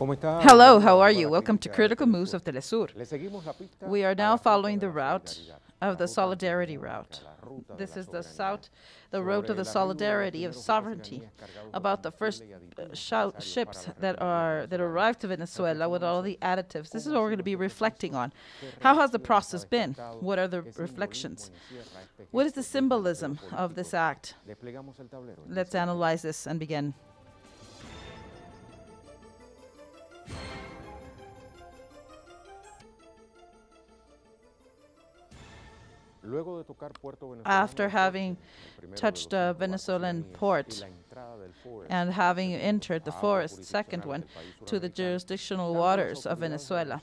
Hello, how are you? Welcome to Critical Moves of Telesur. We are now following the route of the Solidarity route. This is the south, the road of the solidarity of sovereignty, about the first uh, ships that are that arrived to Venezuela with all the additives. This is what we're going to be reflecting on. How has the process been? What are the reflections? What is the symbolism of this act? Let's analyze this and begin. After having touched a Venezuelan port and having entered the forest, second one, to the jurisdictional waters of Venezuela,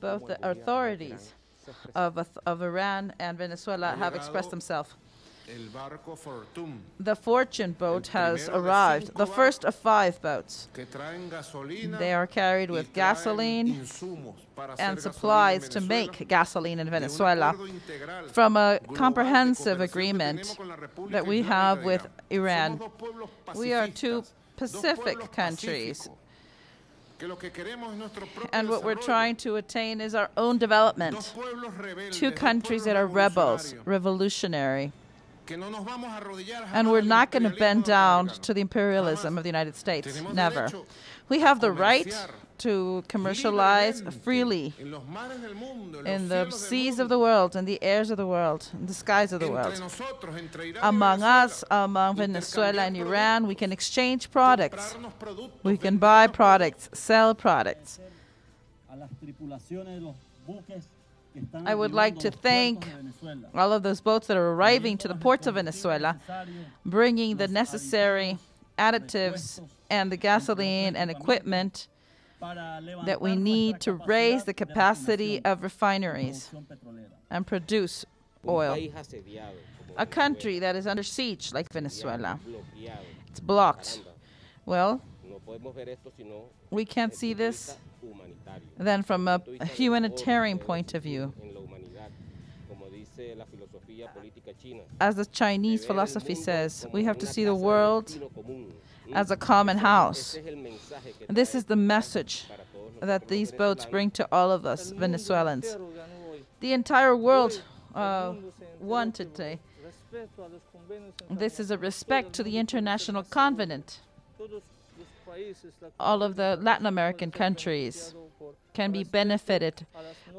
both the authorities of, of Iran and Venezuela have expressed themselves. The Fortune boat has arrived, the first of five boats. They are carried with gasoline and supplies to make gasoline in Venezuela from a comprehensive agreement that we have with Iran. We are two Pacific countries and what we're trying to attain is our own development. Two countries that are rebels, revolutionary. And we're not going to bend down to the imperialism of the United States. Never. We have the right to commercialize freely in the seas of the world, in the airs of the world, in the skies of the world. Among us, among Venezuela and Iran, we can exchange products. We can buy products, sell products. I would like to thank all of those boats that are arriving to the ports of Venezuela, bringing the necessary additives and the gasoline and equipment that we need to raise the capacity of refineries and produce oil. A country that is under siege like Venezuela, it's blocked. Well, we can't see this then from a humanitarian point of view. As the Chinese philosophy says, we have to see the world as a common house. This is the message that these boats bring to all of us Venezuelans. The entire world uh, won today. This is a respect to the international covenant all of the Latin American countries can be benefited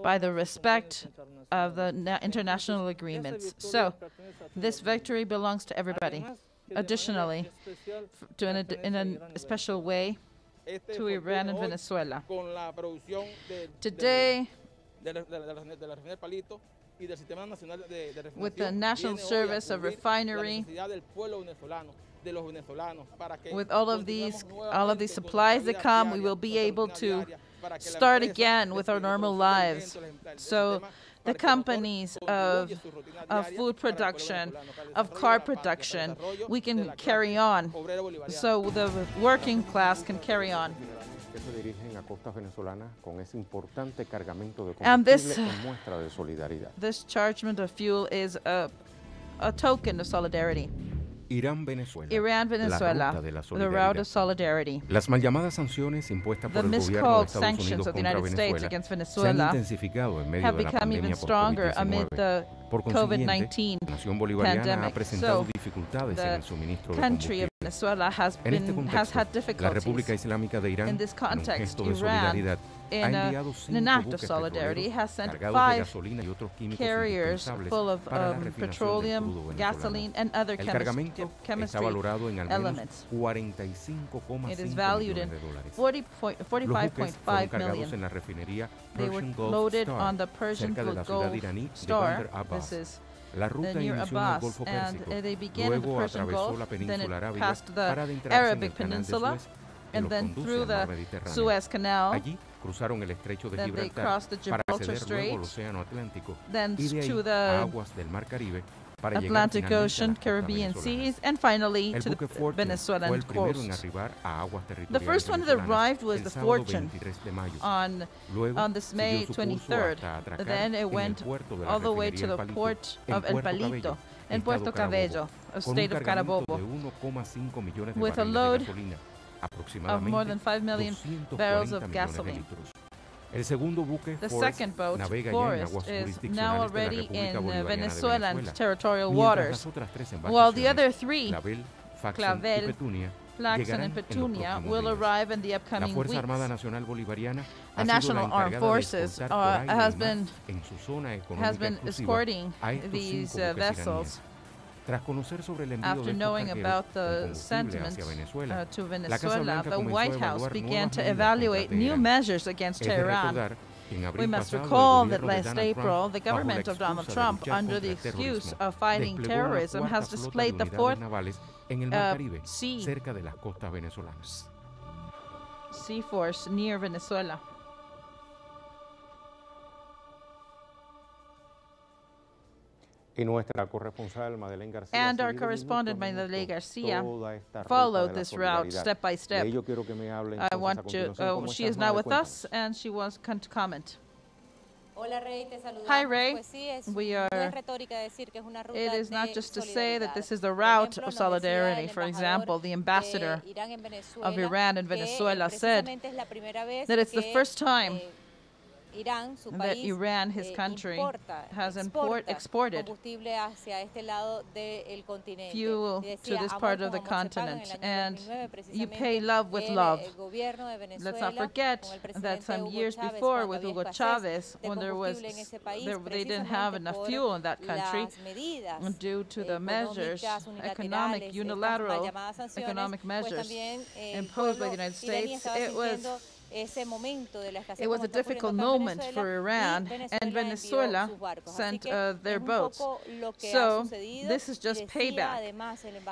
by the respect of the international agreements. So, this victory belongs to everybody. Additionally, to in a special way, to Iran and Venezuela. Today, with the National Service of Refinery, with all of these all of these supplies that come, we will be able to start again with our normal lives. So the companies of, of food production, of car production, we can carry on. So the working class can carry on. And this, this chargement of fuel is a, a token of solidarity. Irán, Venezuela. La ruta the route of solidarity. Las mal llamadas sanciones impuestas por el gobierno de Estados Unidos contra Venezuela se han intensificado en medio de la pandemia amid the Por COVID-19 la nación bolivariana pandemic. ha presentado dificultades en el suministro de combustible. En este contexto, la República. Islámica de Irán, en un gesto de solidaridad, In, a, an act of solidarity, has sent five gasolina y otros químicos carriers full of um, petroleum, gasoline, and other El chemis- cargamento está chemistry valorado en al menos elements. It is valued in de dólares. 40 point, Los buques fueron 45.5 cargados million. en la refinería They were Gulf loaded on the Persian Gulf Star. This is La the ruta near inició en el Abbas, Golfo and Pérsico, they began in the luego Persian atravesó la Gulf, then península it arábiga passed the para adentrarse en Arabic el canal de Peninsula, Suez and then through the. Suez Canal, Allí cruzaron el estrecho de Then they Gibraltar crossed the para Gibraltar acceder luego al Strait, Océano Atlántico then y de ahí to a the aguas del Mar Caribe para llegar Atlantic a Ocean, Caribbean seas, and finally El to buque the Fortune Venezuelan el en coast. arribar a aguas The first one that arrived was the Fortune de mayo. on Luego on this May siguió su curso 23rd. Then it went de all the way to the port of El Palito in Puerto Cabello, a state of Carabobo, de 1,5 millones de with a load of more than 5 million barrels of gasoline. El segundo buque, The second boat, navega ya en Forest, aguas is now jurisdiccionales de la already in uh, Venezuelan Venezuela, territorial waters, las otras tres while the other three, Clavel, Faxon y Petunia, Faxon and Petunia, will arrive in the upcoming weeks. The ha sido la National Armed Forces uh, por aire y has been en su zona has been escorting these uh, vessels. Tras conocer sobre el envío de After estos knowing about the sentiments hacia Venezuela, uh, to Venezuela, Blanca the White House began to evaluate new measures against Tehran. recordar que en We must recall that last April, the government of Donald Trump, under the excuse of fighting terrorism, has displayed the fourth navales en el Mar uh, sea. cerca de las costas venezolanas. Sea Force near Venezuela. Y nuestra corresponsal Madeleine García. And our correspondent minuto Madeleine Garcia toda esta ruta followed this route step by step. De que me hable I entonces a want to, continuación. uh, she is now with us and she wants to comment. Hola Rey, te saludamos. Hi, Ray. Pues sí, es, We are- es retórica decir que es una ruta It is not just to say that this is the route of solidarity. For example, the ambassador de Irán en Venezuela of Iran in Venezuela said precisamente es la primera vez that it's the first time eh, Irán, su that país, Iran, his eh, country, has import, exported hacia este lado del continente. fuel to this part of the amor se paga en continent. And you pay love with love. eh, Let's not forget that some Hugo years before with Hugo Chavez, when there was, combustible en ese país, there, they didn't have enough fuel in that country due to the measures, economic, unilaterales, estas mal unilateral economic measures eh, imposed by the United States. It was sintiendo ese momento de la escasez It was a difficult ocurriendo acá en moment for Iran, and Venezuela Venezuela envió sus barcos. Así sent uh, their boats. poco lo que ha So, this is just payback.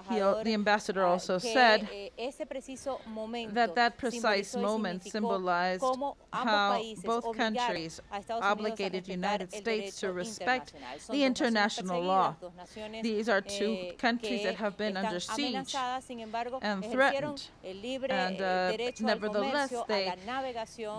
He, the ambassador ah, also said eh, ese preciso momento that that precise moment symbolized how both countries a Estados Unidos a obligated United States to respect the international law. perseguidas, dos naciones, These are two eh, countries that have been under siege amenazadas, sin embargo, and threatened. And, uh, nevertheless, they- a la navegación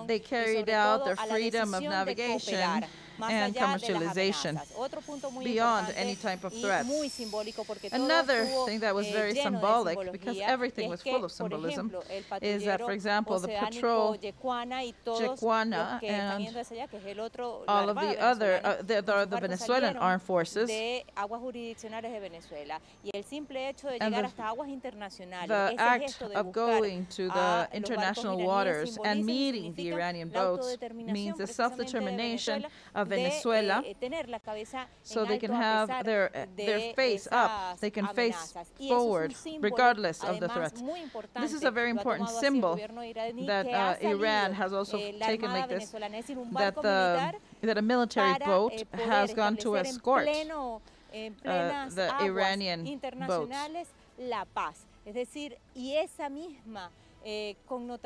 they carried out their freedom of decisión de navegation cooperar, más and allá de las commercialization amenazas. Otro punto muy beyond any type of y threats. muy simbólico porque todo Another thing that was eh, very symbolic, because everything was full of symbolism, is that, for example, the patrol Yecuana y todos Yecuana los que están and yendo hacia allá, que es el otro, la all of the other, uh, the, the, the Venezuelan armed forces, de aguas jurisdiccionales de Venezuela y el simple hecho de And the- hasta aguas internacionales, the act of going to the international waters and meeting the Iranian boats means the self-determination of Venezuela eh, tener la cabeza so they can have their, their face up, they can face amenazas. Y eso es un forward regardless of the threats. This is a very importante, lo ha important tomado así el symbol that uh, Iran has also eh, taken like this, venezolana, es decir, un that, barco the, that a military boat eh, has gone to escort plenas the Iranian internacionales la paz. Es decir, y esa misma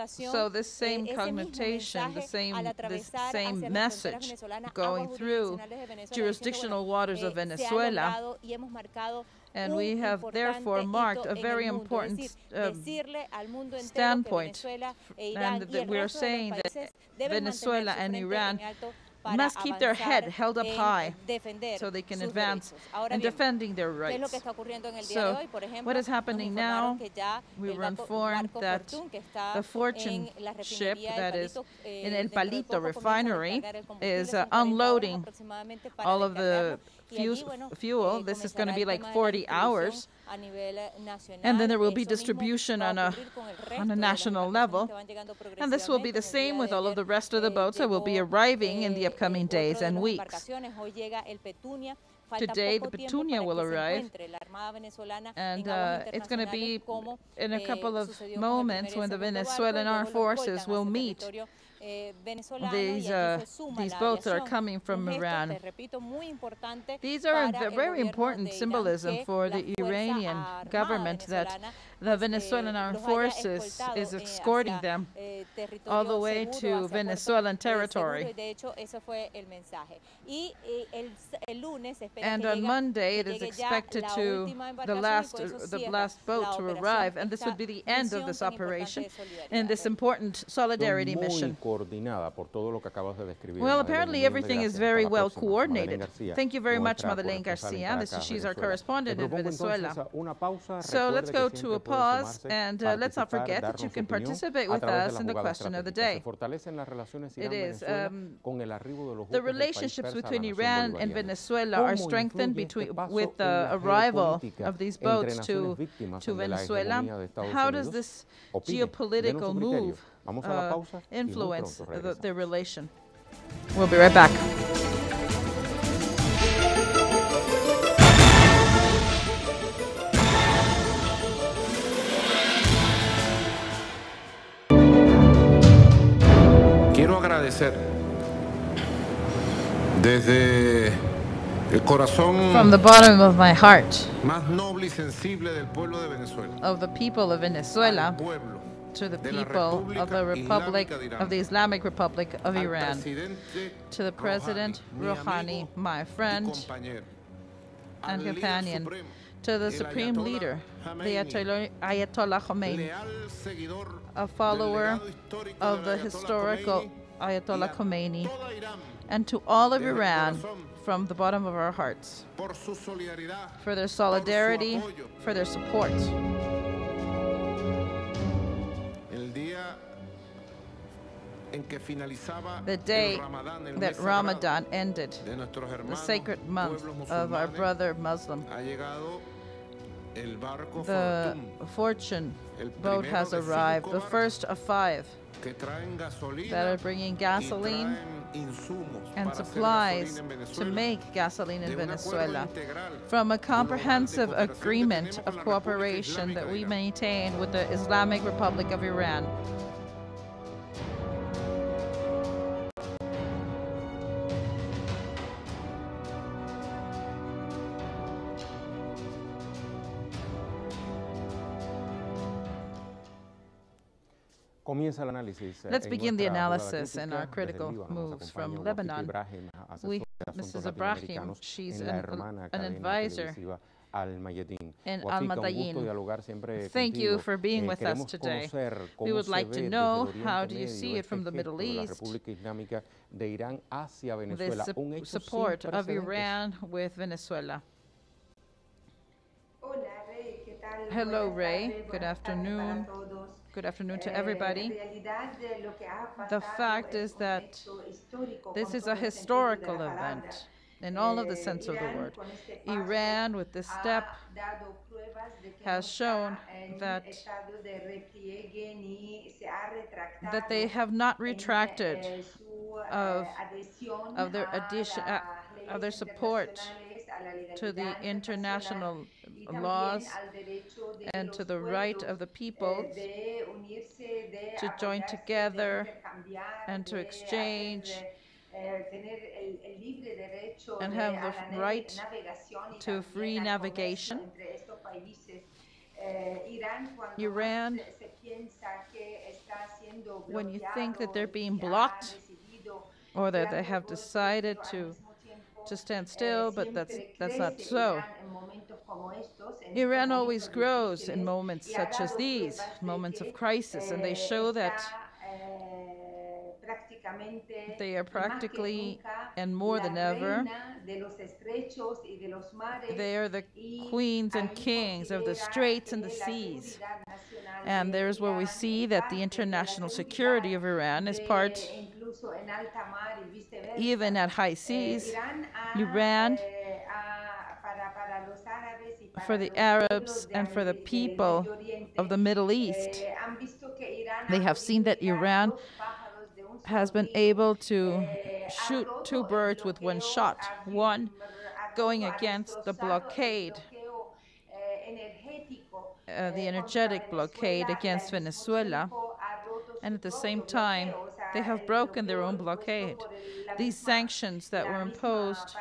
So this eh, same connotation, the same, this same message going through jurisdiccionales de Venezuela, diciendo, jurisdictional waters of eh, Venezuela, logrado y hemos marcado and we have therefore marked a very important um, decirle al mundo entero que standpoint, and that we are resto de los saying that Venezuela and Iran en alto para must keep their head held up high so they can advance in defending their ¿Qué es lo que rights. está ocurriendo en el día So, de hoy? Por ejemplo, what is happening now, we were informed that Fortune, que está the Fortune ship that is eh, in El Palito poco comienzan a refinery descargar el combustible, is uh, unloading all of the descargarlo, y allí, fuse- bueno, fuel. eh, This is going to be like tema de la 40 hours. nacional. And then there will be distribution on a- ocurrir con el resto on a national level. que van llegando And this will be the progresivamente. En el same with all of the rest of the eh, boats that will be arriving in the eh, upcoming days and weeks. embarcaciones. Hoy llega el Petunia. Falta Today, the Petunia will arrive. encuentre la Armada venezolana And uh, it's going to be in a eh, couple of sucedió con el moments when the el segundo barco, Venezuelan armed forces will meet eh, these, uh, these boats are coming from Iran. te repito, muy importante These are a para ve- el very important symbolism for the Iranian government that the Venezuelan eh, armed forces is eh, escorting them eh, all the way to Venezuelan territory. y de hecho, ese fue el mensaje. Y el, el el lunes se espera And on Monday, it que is llegue ya expected to the last the last boat to arrive, and this would be the end of this operation and this important solidarity mission. coordinada por todo lo que acabas de describir. Well, apparently everything is very well coordinated. Thank you very much, nuestra Madeleine Garcia. This Caracas, she's our correspondent in Venezuela. entonces una pausa. So let's go to a puede pause, and uh, let's not forget that you can participate with us in the question of the day. Se fortalecen las relaciones It is, um, con el arribo de los The relationships persa a la between Iran and. Venezuela are strengthened between, with the arrival of these boats to, to Venezuela. hegemonía de Estados How does this geopolitical move Vamos a la uh, pausa y muy influence the, their relation? We'll be right back. Agradecer desde el corazón From the bottom of my heart, más noble y sensible del pueblo de Venezuela, of the people of Venezuela, pueblo, to the people of the Republic Islámica Irán, of the Islamic Republic of Iran, to the President Rouhani, my friend and companion, supremo, to the supreme leader, the Ayatollah, Khamenei, a follower del legado histórico of the historical Ayatollah Khomeini, and to all of Iran from the bottom of our hearts por su solidaridad, for their solidarity, for their support. el día en que finalizaba The day el Ramadán, el that Ramadan ended, the sacred month of our brother Muslim. ha llegado el barco The Fortune, boat has arrived, the first of five. que traen gasolina that are bringing gasoline and supplies to make gasoline in Venezuela. From a comprehensive agreement of con la República cooperation that we maintain with the Islamic Republic of Iran. Let's begin the analysis and our critical moves from Lebanon. We- Mrs. Ibrahim, she's an- an advisor televisiva Al Mayadin. in Al un Madain. Thank you for being Eh, with us today. We would like to know how do you see it from the Middle gesto de la East, República Islámica de Irán hacia the Venezuela, sup- un hecho sin support of. Iran with Venezuela. Hola, Rey, ¿qué tal? Hello, Ray. Good buenas tardes afternoon. Good afternoon to Eh, everybody. en realidad, lo que ha The fact is that This is a el sentido de la historical event in all of the Eh, sense of the word. con este paso, Iran, with this step, dado pruebas de que has shown that- estado de repliegue ni se ha retractado that they have not retracted eh, eh, of- of their addition- of their support internacionales, a la to the international laws al derecho de and to the right of the eh, peoples de unirse, de to join together and to exchange eh, tener el, el libre derecho and have the right to free navigation. comercio entre estos países. Eh, Irán, cuando Iran, más se piensa que está siendo when you think that they're being blocked or that they have decided to to stand still, but that's that's not so. Irán en momentos como estos, en Iran always grows in moments such as these, moments of crisis, and they eh, show that eh, they are y más que practically and more than ever, reina de los estrechos y de los mares, they are the queens and kings of the straits and the seas. And there's where we see that the international security of Iran is part, incluso en alta mar y viceversa. even at high Eh, seas, Iran, eh, ha- para, para los árabes y para for the Arabs and for the people of the Middle East eh, han visto que Irán they have seen that Iran dos pájaros de un has been able to shoot two birds with one shot. One going against the blockade, uh, the energetic blockade Venezuela, y al against Venezuela, tiempo ha roto su and at the same time, bloqueo, o sea, they have broken their own blockade. These sanctions that were imposed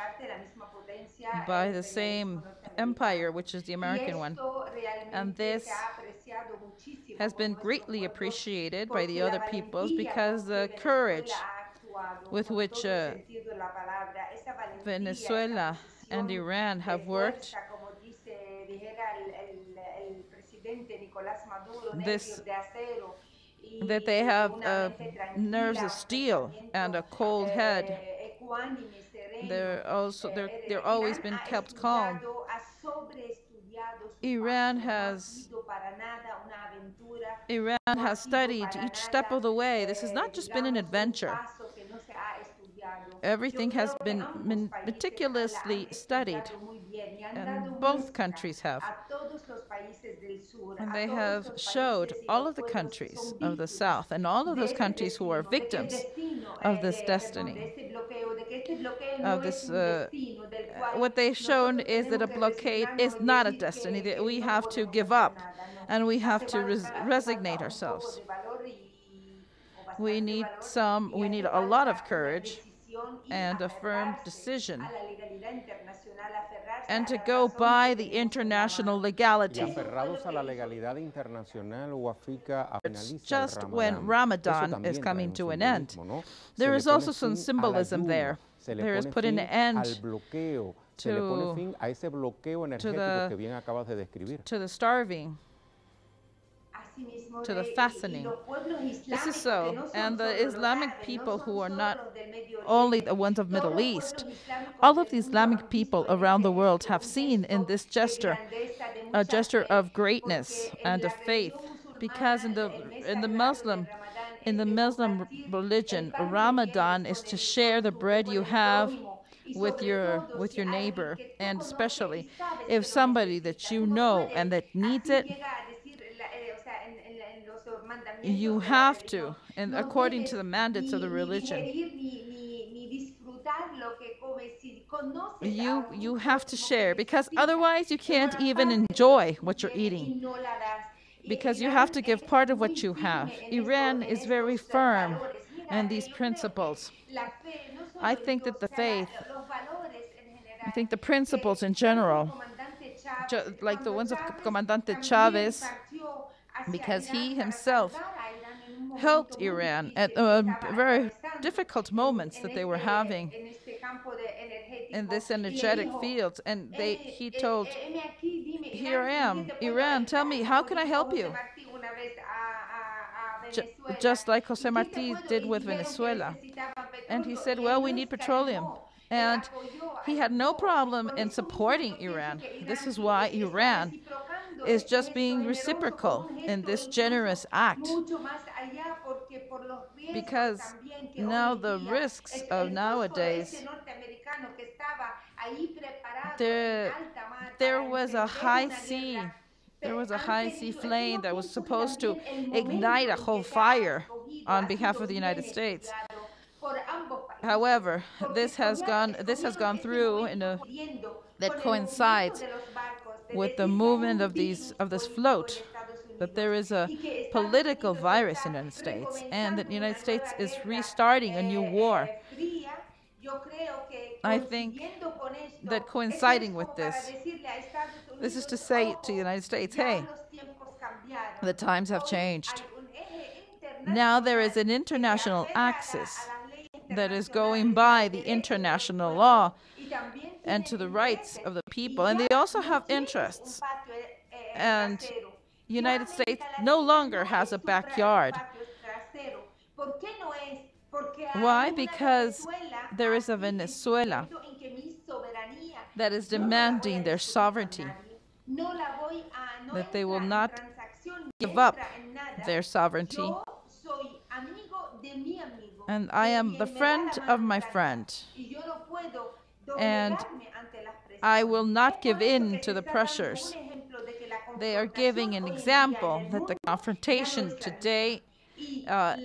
by the same empire, which is the American one, And this has been greatly appreciated by the other peoples because the courage with which, uh, Venezuela and Iran have worked, This- that they have uh, nerves of steel and a cold head. eh, sereno. They're also they're Eh, they're always been kept calm. estudiado, ha sobreestudiado su Iran paso, no ha has- sido para nada una aventura, Iran has studied each step of the way. This has eh, not just been an adventure. paso que no se ha estudiado. Everything has been ambos min- países meticulously studied, and both countries have. a todos los países del sur, And they have showed all of the countries of the South and all of those countries who are destino, de que el victims of eh, this destiny, de este bloqueo, de que este bloqueo of this, uh, cual what they've shown is that a blockade is not a destiny, that we have to give up and we have to res- resignate ourselves. de valor y- o We need some, we need a lot of courage and a firm decision a la legalidad internacional, aferrarse and to go by the tenemos en la international legality. aferrados a la legalidad internacional o africa a It's just when. Ramadan is coming to an end. simbolismo, ¿no? Se There is also some symbolism there. There is put an end al bloqueo, se le to- pone fin a ese bloqueo energético the- que bien acabas de describir. to the starving. To the de- y- y fastening. This is so, que no son and the Islamic people who are not los del Medio only the ones of Middle East. All of the Islamic people around the world have seen in this gesture a gesture of greatness and of faith, because in the musulmana, el mes in the Muslim in the Muslim religion, el pan que Ramadan is to share the bread you have with your with your neighbor, and especially y sabes que if somebody that you know and that needs it, you have to, and according to the mandates of the religion, you you have to share because otherwise you can't even enjoy what you're eating no la das. Y because you have to give part of what you have. Iran is very eh, firm in eh, these yo creo que principles. la fe, no solo I think that the faith, los valores en general, I think the principles in general, Comandante Chávez, ju- like the ones of Comandante hacia because he himself salvar a Irán en un helped Iran at uh, very difficult moments that they were having en este campo de energético, in this energetic field, and they eh, he eh, told, eh, heme aquí, dime, "Here I am, qué te puedo Iran, tell me, how can I help you? Just like José "¿Y qué te Martí did with Venezuela. And he said, "Well, we need petroleum." And he had no problem in supporting Iran. This is why Iran is just being reciprocal in this generous act because now the risks of nowadays, there- there was a high sea there was a high sea flame that was supposed to ignite a whole fire on behalf of the United States. However, this has gone this has gone through in a that coincides with the movement of these of this float that there is a political virus in the United States and that the United States is restarting a new war. I think that coinciding with this, this is to say to the United States, hey, the times have changed. Now there is an international axis that is going by the international law and to the rights of the people, and they also have interests. And. United States no longer has a backyard. patio trasero. ¿Por qué no es? Porque hay Why? Because there is a Venezuela momento en que mi soberanía that is no la voy a demanding their sovereignty. No la voy a- no that they will not give up entra en nada. their sovereignty. Yo soy amigo de mi amigo, And I am the friend of my friend. y yo no puedo And I will not give in to the pressures. They are giving an example that the confrontation today uh,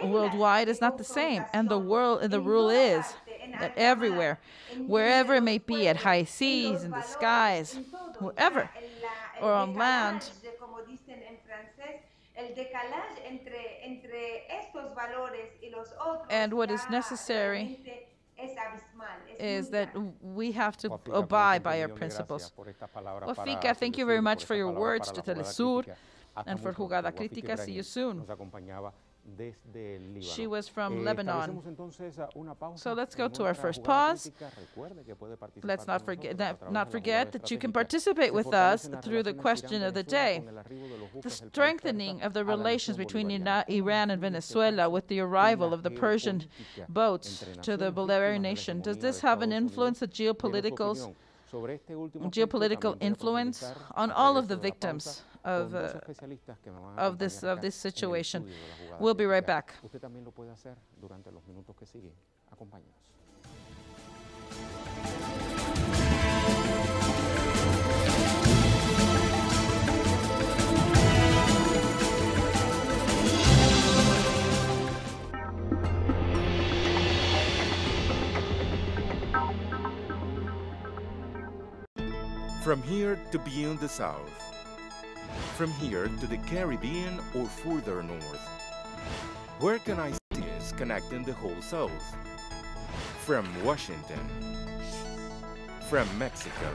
worldwide is not the same, and the world the rule is that everywhere, wherever it may be, at high seas, in the skies, wherever, or on land. And what is necessary realmente es abismal, es is that we have to abide by our principles. gracias por estas palabras Wafika, thank you very much for your words to la jugada Telesur and for muy. Jugada Crítica. See you soon. Nos acompañaba desde el She was from Eh, Lebanon. establecemos entonces, una pausa So let's go to our first pause. crítica. Recuerde que puede participar Let's not forget, not, not forget that you can participate with us through the question of the day. con el arribo de los The buques El País strengthening of the relations between. Ina- Iran and Venezuela with the arrival of the Persian boats to the Bolivarian víctimas de la nation? Does this have an influence, a Unidos? Denos su geopolitical, opinión sobre este último aspecto. geopolitical influence on all of the victims of, uh, especialistas que me van a of this of this situation. estudio de la jugada We'll be right back. Usted también lo puede hacer durante los minutos que siguen. Acompáñenos. From here to beyond the South. From here to the Caribbean or further north. Where can I see this connecting the whole South? From Washington. From Mexico.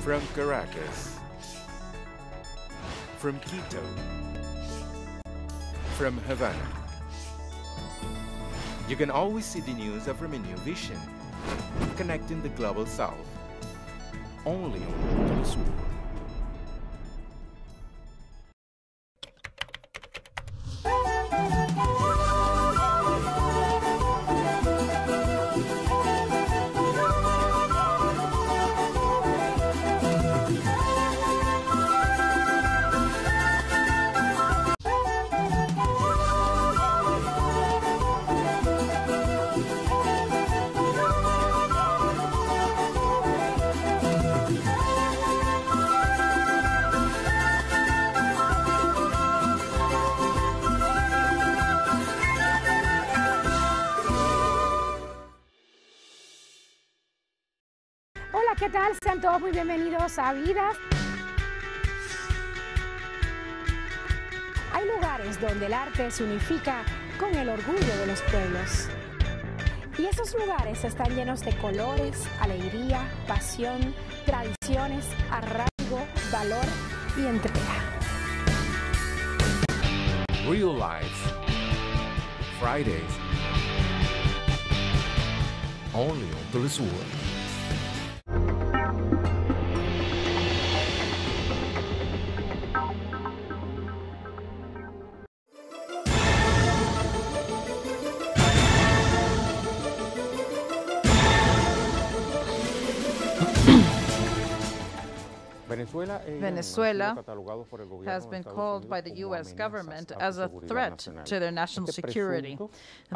From Caracas. From Quito. From Havana. You can always see the news from a new vision, connecting the global South only on Telesur. Muy bienvenidos a Vidas. Hay lugares donde el arte se unifica con el orgullo de los pueblos. Y esos lugares están llenos de colores, alegría, pasión, tradiciones, arraigo, valor y entrega. Real Life. Fridays. Only on Telesur. Venezuela, eh, e sido Venezuela catalogados por el gobierno has been called by the U.S. government as a threat to their national security.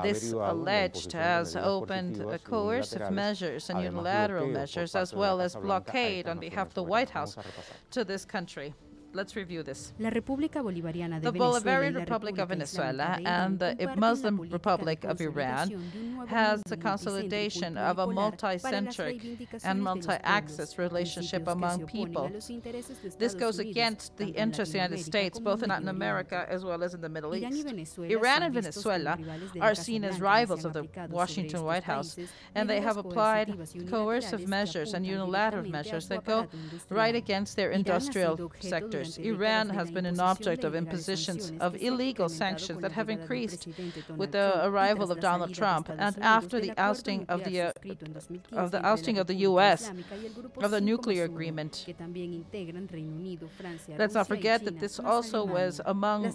This derivado en la alleged has opened coercive measures and unilateral measures, as well as Casa Blanca a blockade on behalf of the. White House Vamos a repasar. to this country. Let's review this. La República Bolivariana de The Bolivarian Republic of Venezuela Islámica de Irán and the Muslim Republic of Iran consolidación de un nuevo has a consolidation of a multipolar para las multi-centric and pueblos, relationship among se oponen a people. los intereses de This goes against the interests of the United States, both in Latin America as well as in the Middle East. Iran and Venezuela como rivales de la are seen as Blanca y se rivals of the Washington White House, and they have applied coercive measures and unilateral measures that go right against their Irán ha sido industrial sectors. Durante Iran has been an object of impositions of que se han illegal sanctions that have increased with the arrival of Donald Trump and after the ousting of the uh, suscrito en 2015 of the ousting of the U.S. Islámica y el grupo of the nuclear agreement. que también integran Reino Unido, Francia, Let's not forget that this also was among uh,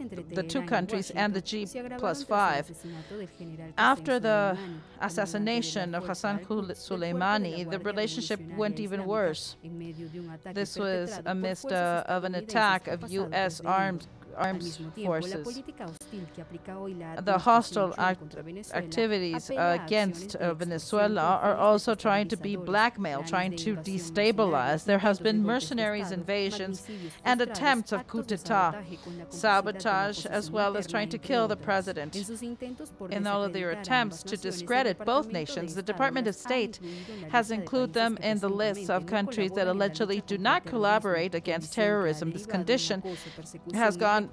entre the two countries and the G plus five. asesinato del general After the Soleimani, comandante de la assassination of Qassem al-Quds Kul- del Cuerpo de la Soleimani, the relationship went even worse. en medio de un ataque This was amidst uh, of an attack of U.S. desde enero. armed Al armed mismo tiempo, la forces. política hostil que aplica hoy la The hostile act- activities against uh, Venezuela are also trying to be blackmail, trying to destabilize. There has been mercenaries invasions and attempts of coup d'etat, sabotaje con la complicidad de la sabotage, as well as trying to kill the president. En sus intentos por In all of their attempts to discredit both nations, the Department of State incluido en la has included them in the list of countries that colaboran en la allegedly do not collaborate against condición que ha terrorism. This condition acoso, persecución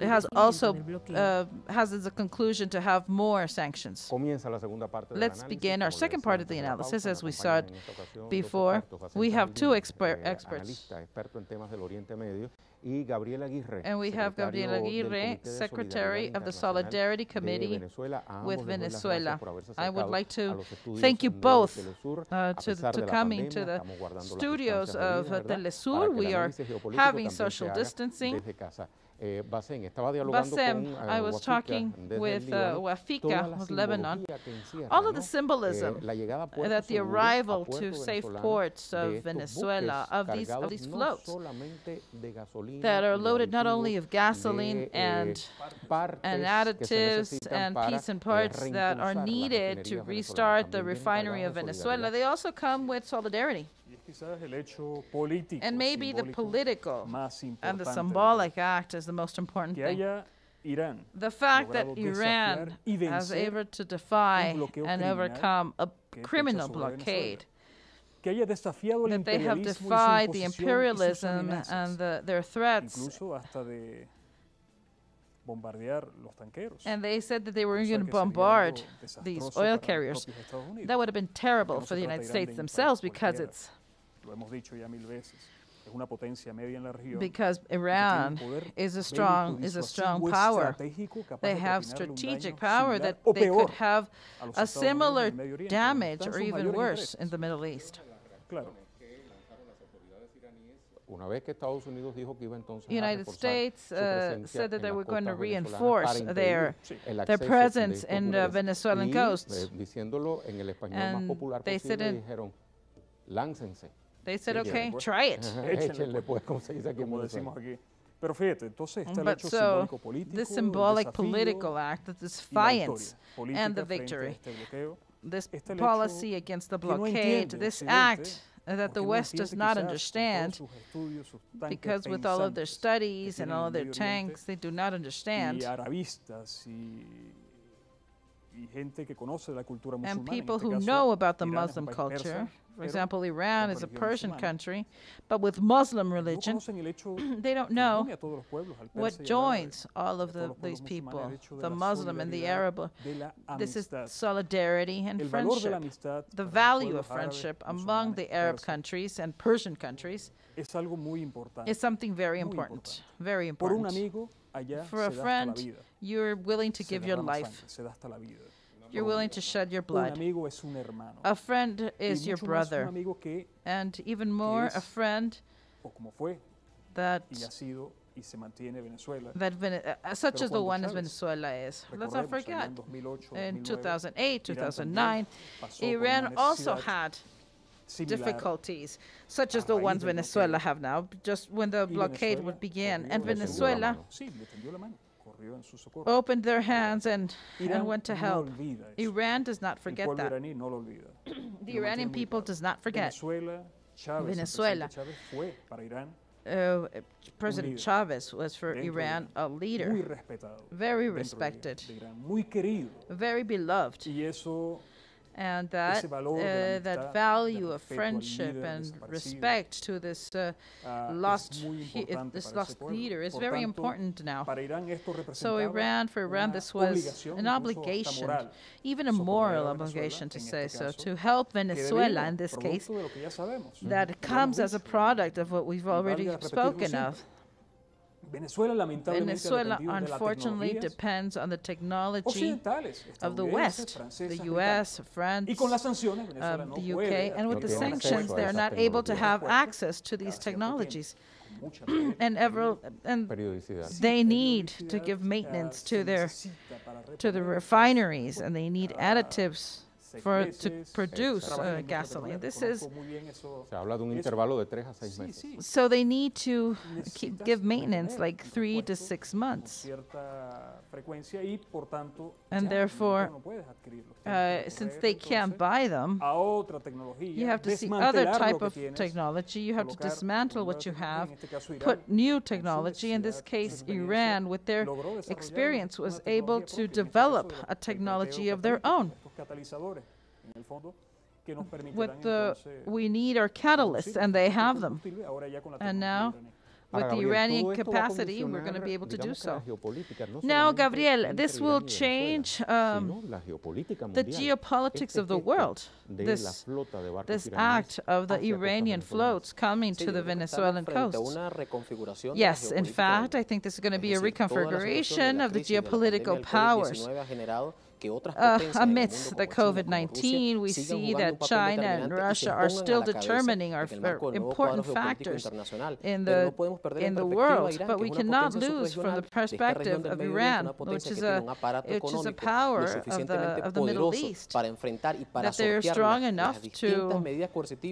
has y gone has also uh, has as a conclusion to have more sanctions. Comienza la segunda parte del Let's begin our second part of the analysis, as we acompañan said en esta ocasión dos before. We have two Saldín, expert eh, experts. analista, experto en temas del Oriente Medio, y Gabriel Aguirre, And we have Gabriel Aguirre, Secretary of the Solidarity Committee with ambos les doy las Venezuela. gracias por haberse I would like to a los estudios thank you both uh, to, pesar to de la coming to the estamos guardando las studios of debidas, uh. Telesur. Para que el We are having social distancing. Casa. Eh, estaba dialogando Bassem, con, I eh, was Wafika talking with uh, Wafika with Lebanon. All of the symbolism Eh, la llegada a puertos that the arrival to safe ports of Venezuela, of these, of these floats that are loaded not only of gasoline eh, and and additives and para, piece and eh, parts that are needed to restart the refinery of Venezuela, they also come with solidarity. Y es quizás el hecho político And maybe the political and the symbolic act is the most important thing. Iran the fact that Iran has able to defy and overcome a criminal blockade, que haya desafiado el that they have imperialismo y su defied the imposición y sus imperialism and the, their threats, hasta de bombardear los tanqueros. and they said that they were going to bombard these oil carriers. propios Estados Unidos. That would have been terrible for the United States themselves because it's Lo hemos dicho ya mil veces. Es una potencia media en la región. because que tiene un Iran is a strong is a strong power. They have strategic power that they could have a los a Estados Unidos y similar el Medio Oriente, donde damage or even worse in the Middle East. Claro. Una vez que Estados Unidos dijo que iba entonces a United reforzar States uh, said that they were going to reinforce their their presence in the. Venezuelan y, coasts. eh, diciéndolo en el español más And popular they posible, said it- dijeron, láncense. They said, Sí, okay, try it. Échenle, pues, como se dice aquí como decimos aquí. Pero fíjate, entonces está el But hecho so, simbólico político, this symbolic political act, the defiance and the política frente a victory, este bloqueo, this está policy against the que no blockade, this act that porque the no West does not understand estudios, because with all of their studies and all of their tanks, they do not understand. And people who know about the Irán es un Muslim culture, for example, Iran is a Persian country, but with Muslim religion, conocen el hecho they don't know une a todos los pueblos, al what persa y al árabe, joins all of the, todos los pueblos these people, musulmanes, el hecho de the Muslim and the Arab. This is solidarity and El valor de la friendship. The value of friendship among the Arab countries and Persian countries es algo muy importante. is something very important. Very important. For a da hasta la friend. You're willing to give your life. sangre, se da hasta la vida. You're willing to shed your blood. amigo es un hermano. A friend is your mucho más un brother. And even more, a friend o como fue, that y ha sido y se mantiene Venezuela. that Vene- uh, such as the one as Venezuela is. Let's not forget. In 2008, 2009, también pasó por una Iran also had difficulties, such as the ones Venezuela have now, just when the blockade would begin. And Venezuela socorro. Sí, le tendió la mano, corrió en su socorro. opened their hands and, and went to help. Iran does not forget that. iraní no lo olvida. The Iranian people does not forget. Venezuela, Venezuela. presidente Chávez fue para Irán Uh, President Chavez was for Iran a leader, very respected, de Irán, muy querido. very beloved. Eso and that ese valor de la uh, that value of friendship and respect to this uh, ah, lost this lost leader is very important now. Para Irán esto So Iran, for Iran, this was an obligation, even a moral obligation to say so, to help Venezuela in this case, producto de lo que ya sabemos, that comes as a product of what we've already spoken of. Venezuela lamentablemente Venezuela, de las unfortunately, depends on the technology of the West, the. US, France, Y con las sanciones, Venezuela um, the puede UK, and with the No tiene acceso sanctions, they're not able to have access to these cada cierto tiempo, technologies. con mucha periodicidad. And ever, and they need to give maintenance to their to the refineries, and they need ah, additives. seis for to produce uh, gasoline. This is conozco muy bien eso. Se habla de un Eso- intervalo de tres a seis Sí, meses. sí, so they need to keep, give maintenance like three to six months. cierta frecuencia y por tanto And therefore, no puedes adquirirlos, tienes Uh, since they can't buy them, a otra tecnología, you have to see other type of technology. You have to dismantle what you have, en este caso Irán, put new technology. In this case, Iran, with their logró desarrollar una- experience, was able to en este caso develop a technology of their own. Estos catalizadores, en el fondo, que nos permitirán What the entonces we need are catalysts, and they have them. combustible ahora ya con la And now, with the Iranian todo esto va a capacity, we're going to be able to do digamos que la so. no Now, Gabriel, this will change um, sino la geopolítica the geopolitics of the world. This, flota de barcos this act of the Iranian venezolanas. floats coming to the creo que estamos Venezuelan coast. una reconfiguración de la Yes, in fact, I think this is going to be a decir, toda la situación de reconfiguration of the crisis de la geopolitical powers. COVID-19 ha generado que otras Uh, potencias en el amidst the como COVID-19, we see that China and determinante y se Russia are still determining our en el marco del nuevo important factors in the in the world, but we cannot lose from the subregional de esta perspective of Iran, which is a which is a power of the of the Middle East para enfrentar y para that they are strong enough to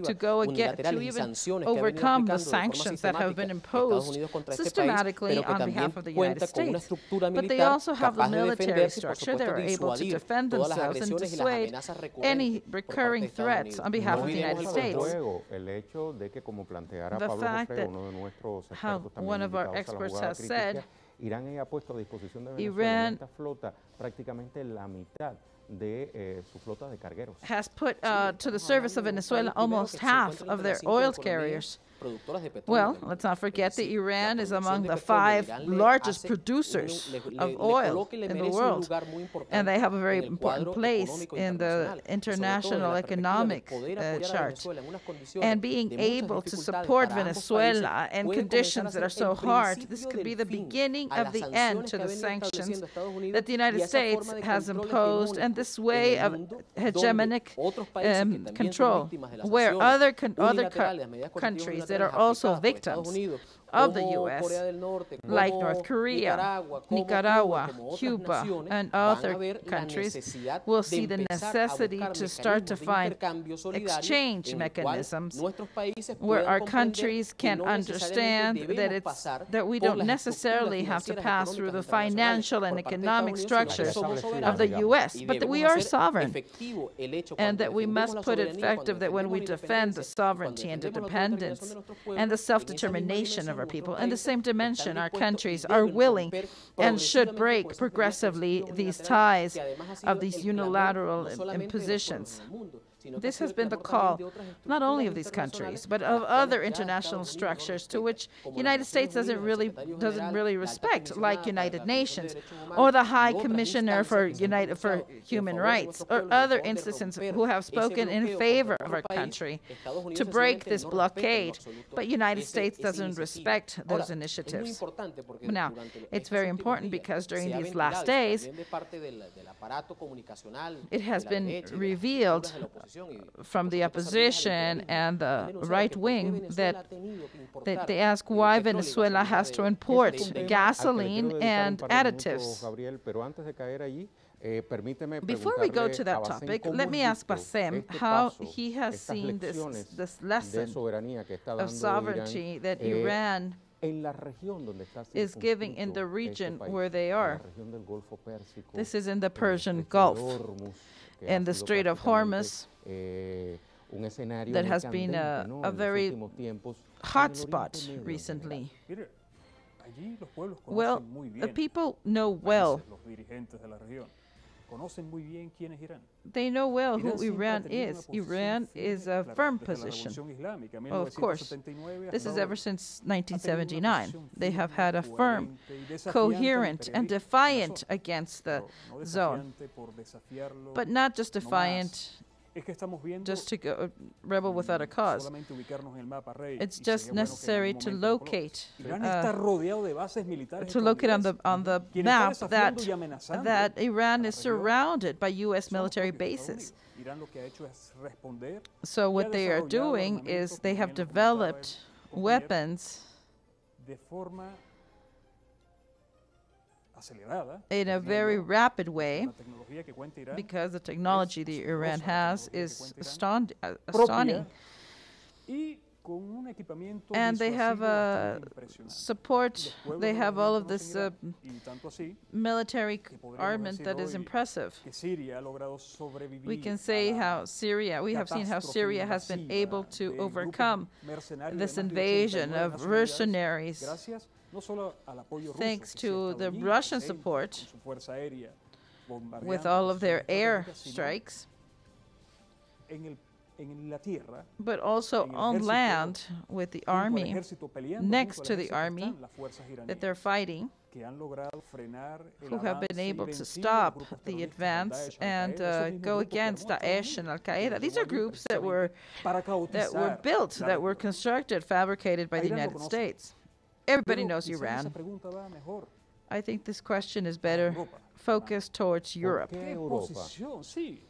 to go again to even sanciones que ha venido overcome the aplicando de forma sanctions that have been imposed Unidos contra este país, systematically on behalf of the United cuenta con una States. But they also have the military defenderse y por structure. They're able to defend themselves and agresiones dissuade any recurrentes por parte de recurring threats on behalf No of the United States. factor Luego, el hecho de que, como planteara The fact that uno how one of our invitados a la experts has said, Irán ha puesto a disposición de Venezuela Iran esta flota prácticamente la mitad de eh, su flota de cargueros. has put uh, to the service of Venezuela almost half of their oil carriers. Productoras de petróleo. Well, let's not forget that Iran is among the five largest producers of oil in the world, and they have a very important place in the international economic uh, chart. And being able to support Venezuela in conditions that are so hard, this could be the beginning of the end to the sanctions that the United States has imposed, and this way of hegemonic um, control, where other con- other co- countries that are also victims of the U.S., like North Korea, Nicaragua, Cuba, and other countries, will see the necessity to start to find exchange mechanisms where our countries can understand that it's that we don't necessarily have to pass through the financial and economic structures of the U.S., but that we are sovereign, and that we must put it effective that when we defend the sovereignty and independence and the self-determination of our people, in the same dimension, our countries are willing and should break progressively these ties of these unilateral im- impositions. This has been the call not only of these countries, but of other international structures to which United States doesn't really doesn't really respect, like United Nations or the High Commissioner for United for Human Rights or other instances who have spoken in favor of our country to break this blockade, but United States doesn't respect those initiatives. Now, it's very important because during these last days, it has been revealed from the opposition and the right wing that, that they ask why Venezuela has to import gasoline and additives. Before we go to that topic, let me ask Bassem how he has seen this, this lesson of sovereignty that Iran is giving in the region where they are. This is in the Persian Gulf and the Strait of Hormuz that has been a, ¿no? a very tiempos hot spot Medio recently. Mire, allí los pueblos Well, the people know well. Los dirigentes de la región conocen muy bien quién es Irán. They know well who Iran is. Iran is a firm position. Revolución Islámica, en Of course. This is ever since Ha tenido una 1979. They have had a firm, coherente y desafiante al coherent, and imperialismo en la defiant against the zone. desafiante por desafiarlo, But not just defiant Es que estamos viendo just to go, rebel without a cause. solamente ubicarnos en el mapa rey, It's just sería bueno que en necessary to locate, uh, rodeado de bases militares to locate on the on the map that that Iran is surrounded by U.S. military bases. Unidos. Irán lo que ha hecho es responder So what they are doing is they have developed weapons de forma acelerada in a very rapid way la tecnología que cuenta Irán because the technology that Iran has is cuenta Irán, aston- uh, propia, stunning. y con un equipamiento And they have disuasivo uh, support, they have all of this uh, y tanto así military c- que podríamos armament that is impressive. que Siria ha logrado sobrevivir We can say how Syria, we have seen how Syria has been able to overcome this invasion of mercenaries gracias no solo al apoyo ruso thanks que sí ha to the Russian support con su fuerza aérea with all of their air strikes. en el, en la tierra, but also on land with the army, next to the army están las fuerzas that they're fighting, que han logrado frenar el who have been able to stop the advance and uh, go against armó a Estados Daesh and Al Qaeda. These are groups that were that were built, that were constructed, fabricated by the United. States. Everybody knows Iran. pregunta va mejor. I think this question is better focused towards Europe. ¿Qué posición? Sí,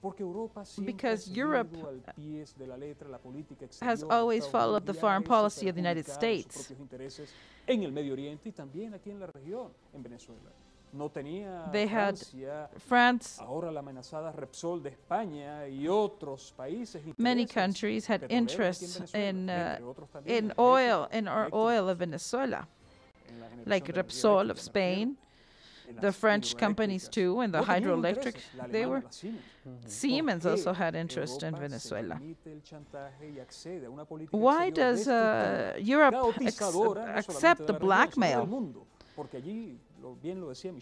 porque Europa siempre Because Europe al pies de la letra la política has always followed the foreign policy of the United States. Propios intereses en el Medio Oriente y también aquí en la región, en Venezuela. No tenía They had France, ahora la amenazada Repsol de España y otros países many countries had petroleros aquí en interests in uh, entre otros también in oil in our oil of Venezuela, en la generación like Repsol of Spain, the French companies too, and the hydroelectric. They were Siemens. Siemens ¿Por qué also had interest in Venezuela. permite el chantaje y accede a una política Why does uh, Europe caotizadora, accept, no solamente accept de the la región, sino del blackmail? Mundo? Porque allí, lo, bien lo decía